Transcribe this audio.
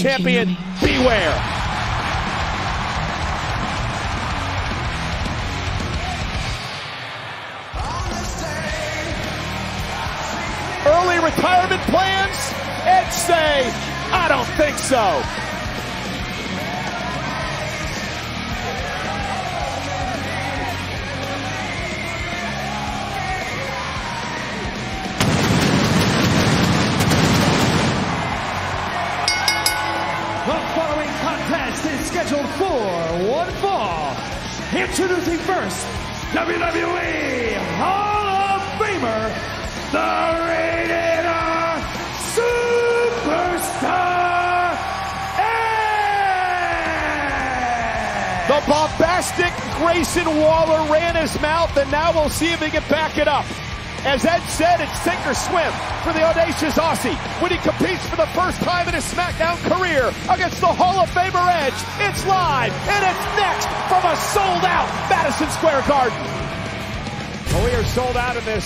champion, beware. Early retirement plans? Edge say, I don't think so. The following contest is scheduled for one fall. Introducing first, WWE Hall of Famer, the Rated R uh, Superstar Edge! The bombastic Grayson Waller ran his mouth, and now we'll see if he can back it up. As Edge said, it's sink or swim for the audacious Aussie when he competes for the first time in his SmackDown career against the Hall of Famer Edge. It's live, and it's next from a sold-out Madison Square Garden. Well, we are sold out of this.